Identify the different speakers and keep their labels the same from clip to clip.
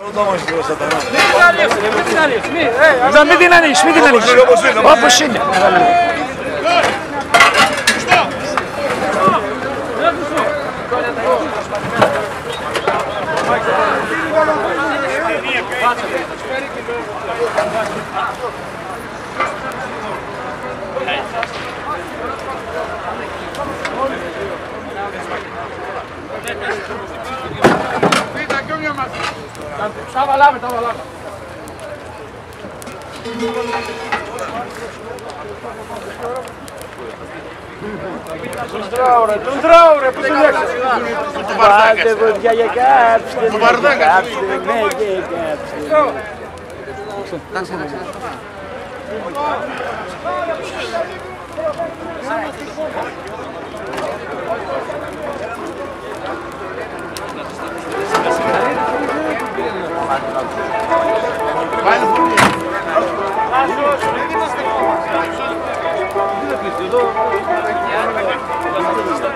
Speaker 1: За миди на ниш, миди на ниш. Опушиня. Thank you. μας. Τα βαλάμε, τα βαλάμε. Τον τον πού σου δεν Του Πάτε για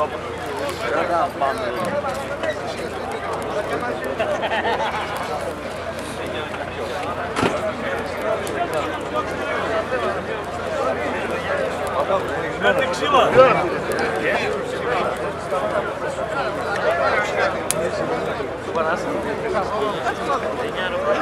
Speaker 1: Só pra gravar, Mertek Şila. Tubarasın.